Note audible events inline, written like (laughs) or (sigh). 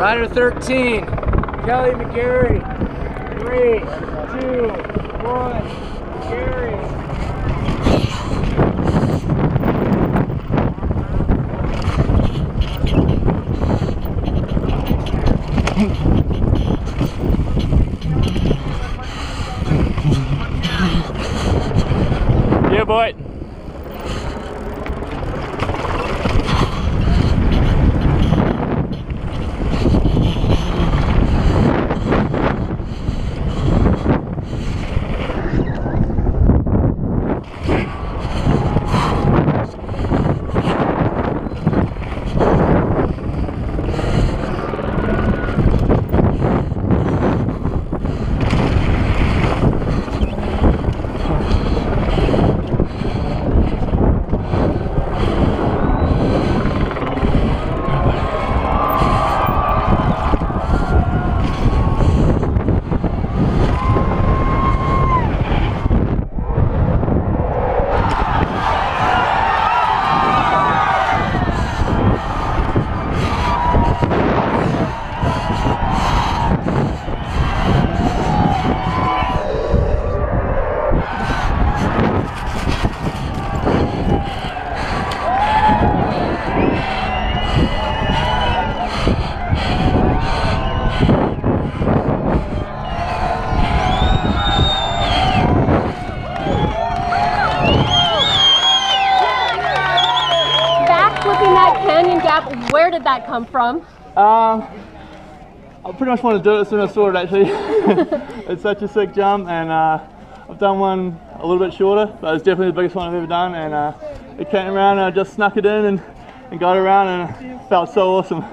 Rider 13, Kelly McGarry. Three, two, one, Gary. Yeah, boy. Backflipping that where did that come from? Um, I pretty much wanted to do it as soon as I saw it actually. (laughs) it's such a sick jump and uh, I've done one a little bit shorter, but it's definitely the biggest one I've ever done and uh, it came around and I just snuck it in and, and got around and it felt so awesome.